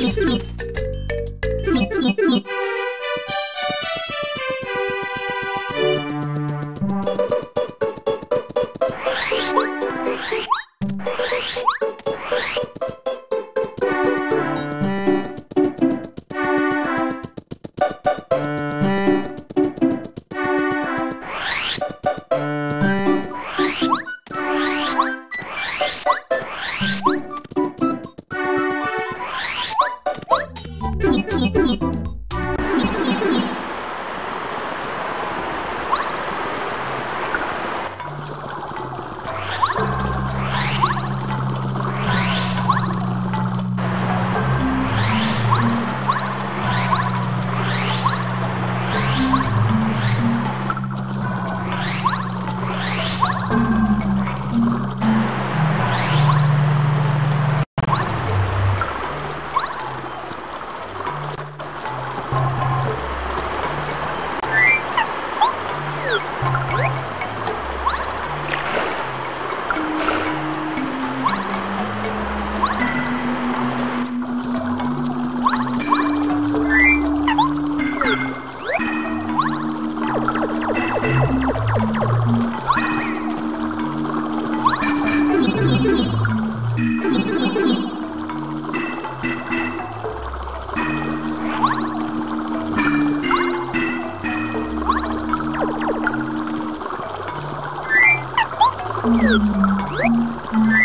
どどどどど。Bye.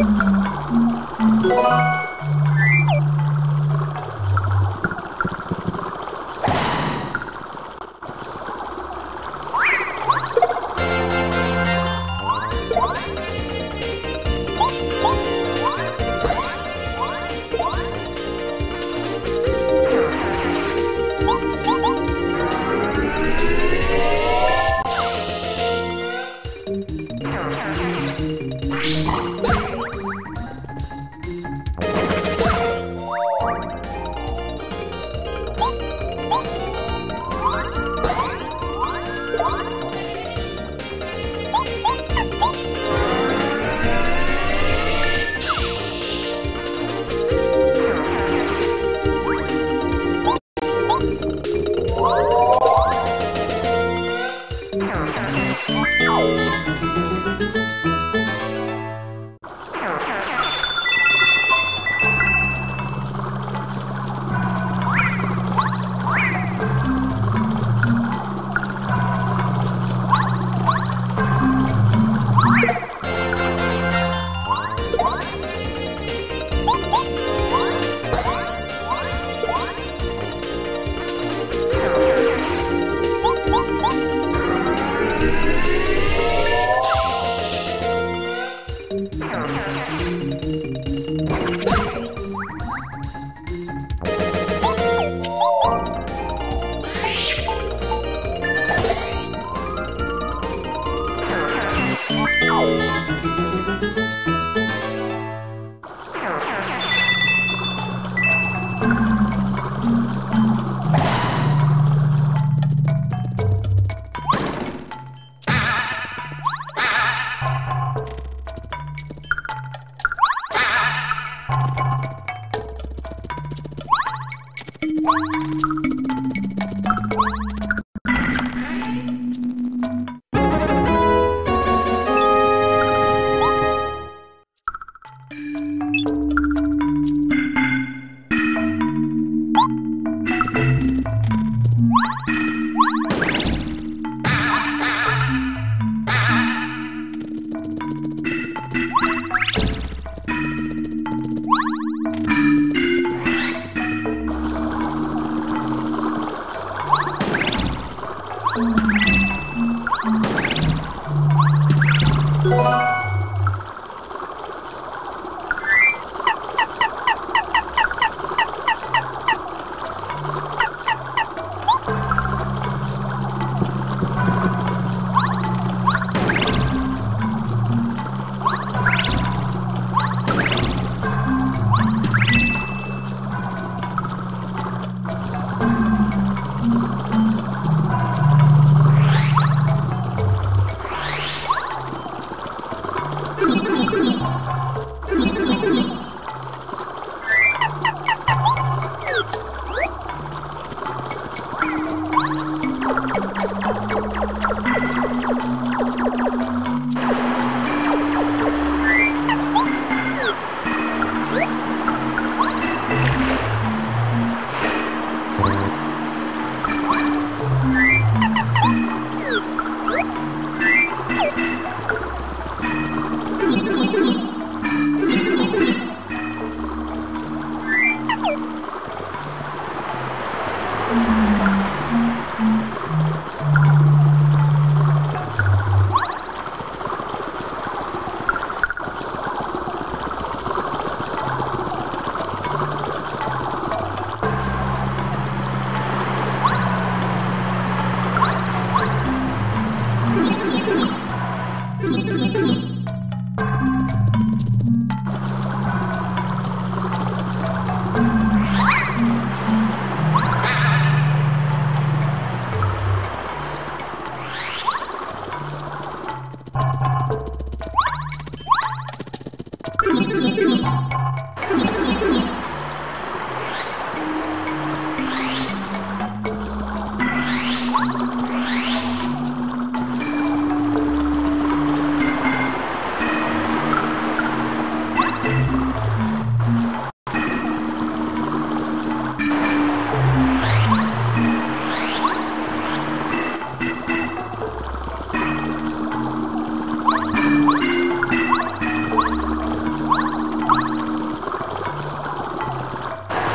Música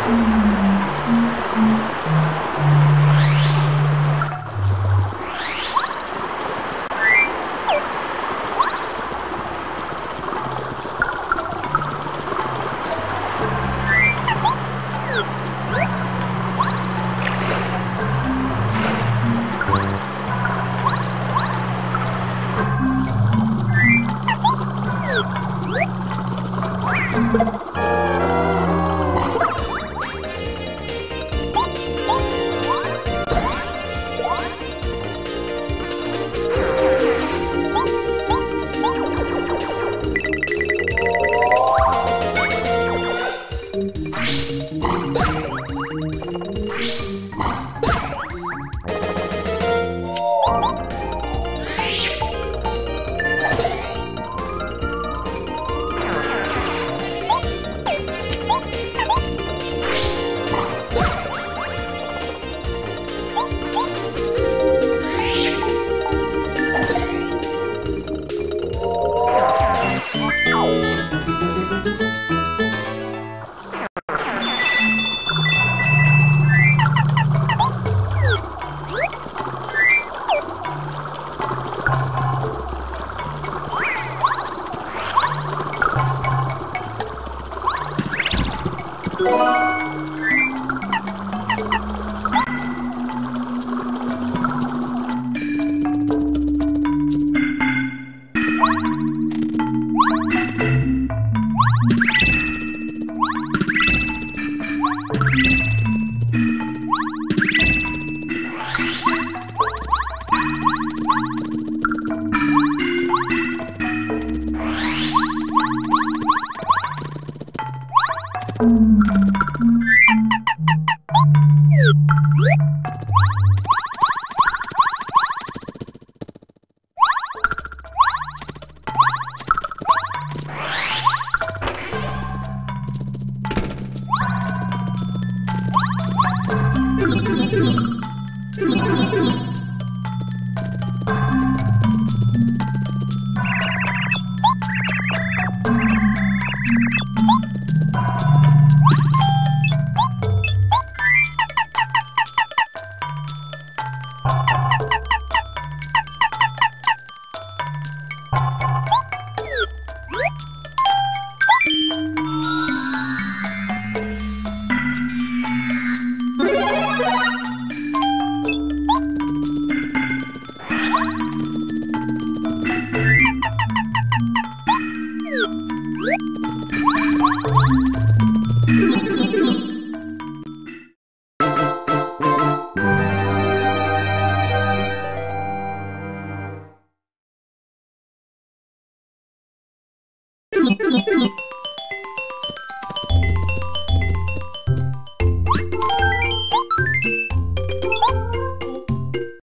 Mm-hmm.